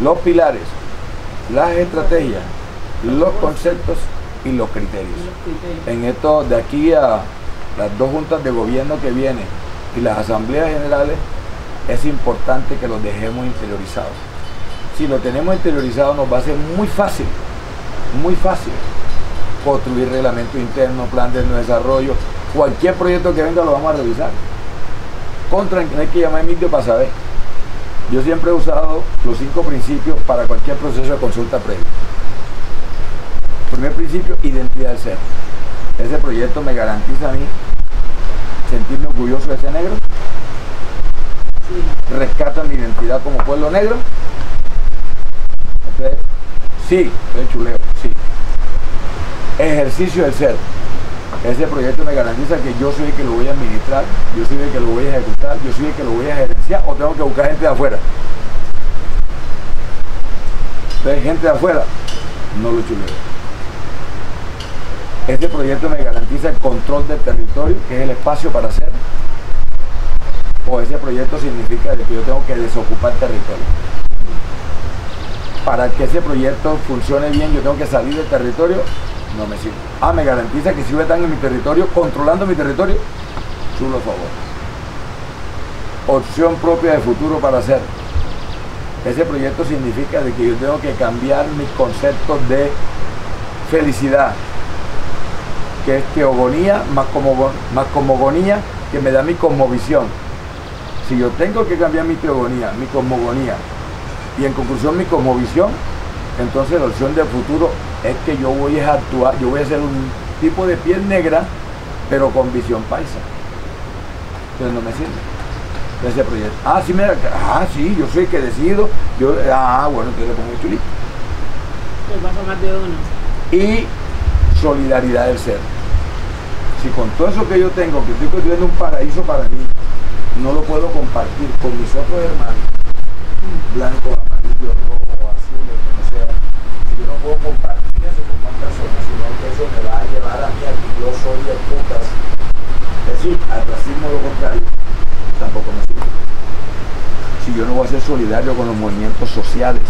los pilares, las estrategias, los conceptos y los criterios. En esto, de aquí a las dos juntas de gobierno que vienen y las asambleas generales, es importante que los dejemos interiorizados. Si lo tenemos interiorizado nos va a ser muy fácil, muy fácil construir reglamento interno, plan de desarrollo, cualquier proyecto que venga lo vamos a revisar. Contra, no hay que llamar a Emilio para saber. Yo siempre he usado los cinco principios para cualquier proceso de consulta previa. Primer principio, identidad del ser. Ese proyecto me garantiza a mí sentirme orgulloso de ese negro. Rescata mi identidad como pueblo negro. Entonces, sí, soy chuleo, sí. Ejercicio del ser. Ese proyecto me garantiza que yo soy el que lo voy a administrar, yo soy el que lo voy a ejecutar, yo soy el que lo voy a gerenciar o tengo que buscar gente de afuera. Entonces, gente de afuera, no lo chuleo. Este proyecto me garantiza el control del territorio, que es el espacio para hacer. O ese proyecto significa que yo tengo que desocupar territorio. Para que ese proyecto funcione bien, yo tengo que salir del territorio no me sirve. Ah, me garantiza que si yo están en mi territorio, controlando mi territorio, chulo favor. Opción propia de futuro para hacer. Ese proyecto significa de que yo tengo que cambiar mis conceptos de felicidad, que es teogonía más, como, más cosmogonía, que me da mi cosmovisión. Si yo tengo que cambiar mi teogonía, mi cosmogonía, y en conclusión mi cosmovisión, entonces la opción de futuro es que yo voy a actuar, yo voy a ser un tipo de piel negra, pero con visión paisa. Entonces no me sirve ese proyecto. Ah, sí, me ah, sí, yo soy el que decido. Yo, ah, bueno, entonces le pongo el chulito. más de uno. Y solidaridad del ser. Si con todo eso que yo tengo, que estoy construyendo un paraíso para mí, no lo puedo compartir con mis otros hermanos, blanco, amarillo, rojo, azul, como sea, si yo no puedo compartir eso con más personas, sino que eso me va a llevar a mí a que yo soy de putas. Es decir, al racismo lo contrario, tampoco me sirve. Si yo no voy a ser solidario con los movimientos sociales,